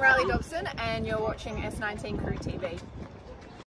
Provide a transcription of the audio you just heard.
I'm Riley Dobson and you're watching S19 Crew TV.